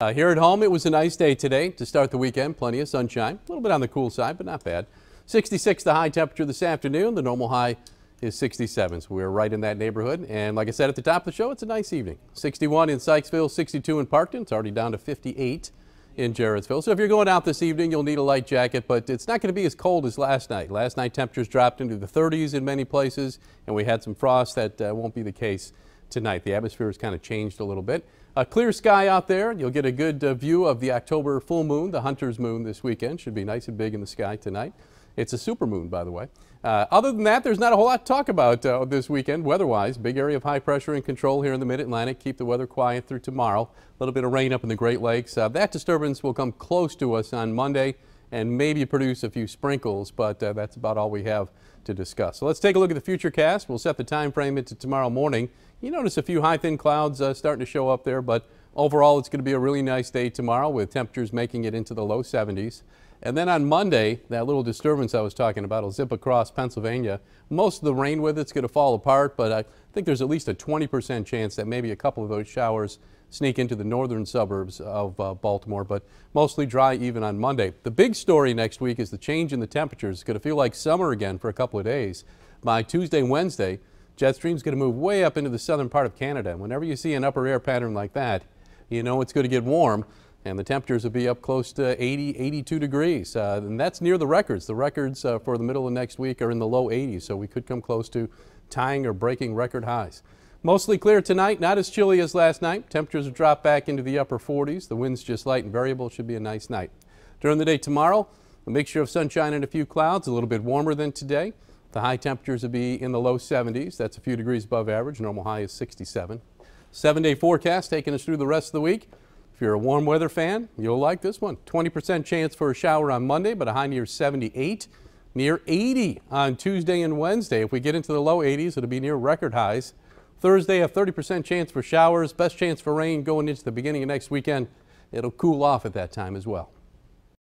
Uh, here at home, it was a nice day today to start the weekend. Plenty of sunshine. A little bit on the cool side, but not bad. 66 the high temperature this afternoon. The normal high is 67, so we're right in that neighborhood. And like I said at the top of the show, it's a nice evening. 61 in Sykesville, 62 in Parkton. It's already down to 58 in Jarrettsville. So if you're going out this evening, you'll need a light jacket, but it's not going to be as cold as last night. Last night, temperatures dropped into the 30s in many places, and we had some frost. That uh, won't be the case tonight. The atmosphere has kind of changed a little bit. A clear sky out there. You'll get a good uh, view of the October full moon, the Hunter's moon this weekend. Should be nice and big in the sky tonight. It's a super moon, by the way. Uh, other than that, there's not a whole lot to talk about uh, this weekend weather-wise. Big area of high pressure and control here in the mid-Atlantic. Keep the weather quiet through tomorrow. A little bit of rain up in the Great Lakes. Uh, that disturbance will come close to us on Monday and maybe produce a few sprinkles, but uh, that's about all we have to discuss. So let's take a look at the future cast. We'll set the time frame into tomorrow morning. You notice a few high thin clouds uh, starting to show up there, but overall it's going to be a really nice day tomorrow with temperatures making it into the low 70s. And then on Monday, that little disturbance I was talking about will zip across Pennsylvania. Most of the rain with it's going to fall apart, but think there's at least a 20% chance that maybe a couple of those showers sneak into the northern suburbs of uh, Baltimore, but mostly dry even on Monday. The big story next week is the change in the temperatures. It's going to feel like summer again for a couple of days. By Tuesday Wednesday, jet stream is going to move way up into the southern part of Canada. And whenever you see an upper air pattern like that, you know it's going to get warm and the temperatures will be up close to 80, 82 degrees. Uh, and that's near the records. The records uh, for the middle of next week are in the low 80s, so we could come close to tying or breaking record highs. Mostly clear tonight, not as chilly as last night. Temperatures will drop back into the upper 40s. The wind's just light and variable. Should be a nice night. During the day tomorrow, a mixture of sunshine and a few clouds, a little bit warmer than today. The high temperatures will be in the low 70s. That's a few degrees above average. Normal high is 67. Seven day forecast taking us through the rest of the week. If you're a warm weather fan, you'll like this one. 20% chance for a shower on Monday, but a high near 78. Near 80 on Tuesday and Wednesday. If we get into the low 80s, it'll be near record highs. Thursday, a 30% chance for showers. Best chance for rain going into the beginning of next weekend. It'll cool off at that time as well.